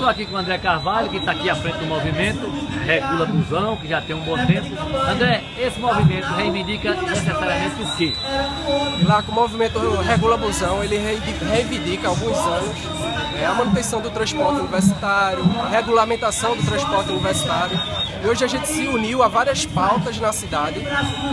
estou aqui com o André Carvalho, que está aqui à frente do movimento Regula Busão, que já tem um bom tempo. André, esse movimento reivindica necessariamente o quê? Lá com o movimento Regula Busão, ele reivindica alguns anos é, a manutenção do transporte universitário, a regulamentação do transporte universitário. E hoje a gente se uniu a várias pautas na cidade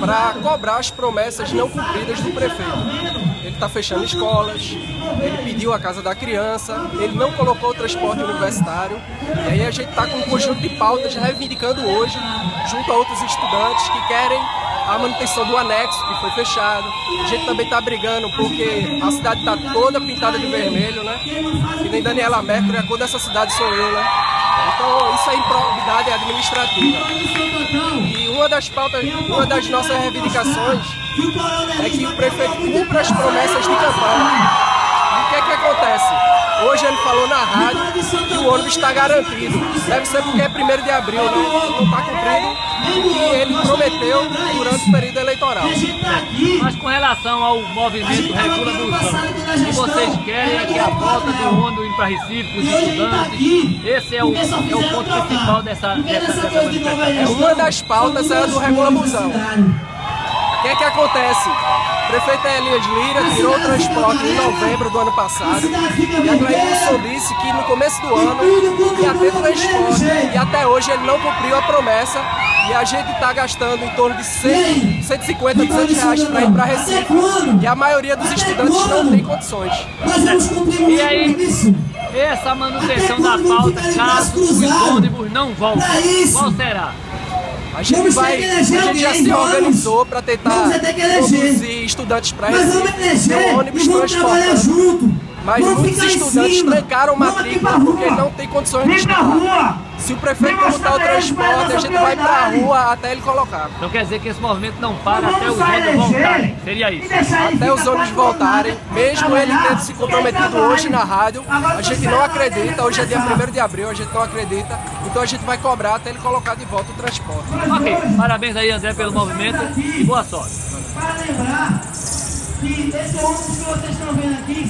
para cobrar as promessas não cumpridas do prefeito ele está fechando escolas, ele pediu a casa da criança, ele não colocou o transporte universitário. E aí a gente está com um conjunto de pautas reivindicando hoje, junto a outros estudantes que querem a manutenção do anexo que foi fechado. A gente também está brigando porque a cidade está toda pintada de vermelho, né? Que nem Daniela Mercury, a cor dessa cidade sou eu, né? Então isso é improbidade administrativa. Uma das pautas, uma das nossas reivindicações é que o prefeito cumpra as promessas de campanha. E o que é que acontece? Hoje ele falou na rádio que o ônibus está garantido. Deve ser porque é 1 de abril, né? Não está cumprindo o que ele prometeu durante o período eleitoral. Mas com relação ao movimento Regula Busão, o que vocês querem é que a volta do ônibus para Recife, os estudantes, esse é o, é o ponto principal dessa, dessa, dessa manifestação. É uma das pautas é a do Regula Busão. O que é que acontece? O prefeito Elias Lira tirou o transporte em novembro do ano passado e a Gleilson disse que no começo do ano ia ter transporte e até hoje ele não cumpriu a promessa e a gente está gastando em torno de 100, 150, 200 reais para ir para Recife e a maioria dos estudantes não tem condições. E aí, essa manutenção da pauta, caso os ônibus não voltem, qual será? A gente, vai, a gente já se organizou para tentar conduzir estudantes para Recife, ter um ônibus transportando. Mas muitos estudantes trancaram matrícula porque não tem condições de estudar. Se o prefeito não botar o transporte, a gente vai para a rua até ele colocar. Então quer dizer que esse movimento não para até os ônibus voltarem? Seria isso? Até os ônibus voltarem, mesmo ele tendo se comprometido hoje na rádio, a gente não acredita, hoje é dia 1 de abril, a gente não acredita, então a gente vai cobrar até ele colocar de volta o transporte. Ok, parabéns aí André pelo movimento e boa sorte. Para lembrar que esse ônibus que vocês estão vendo aqui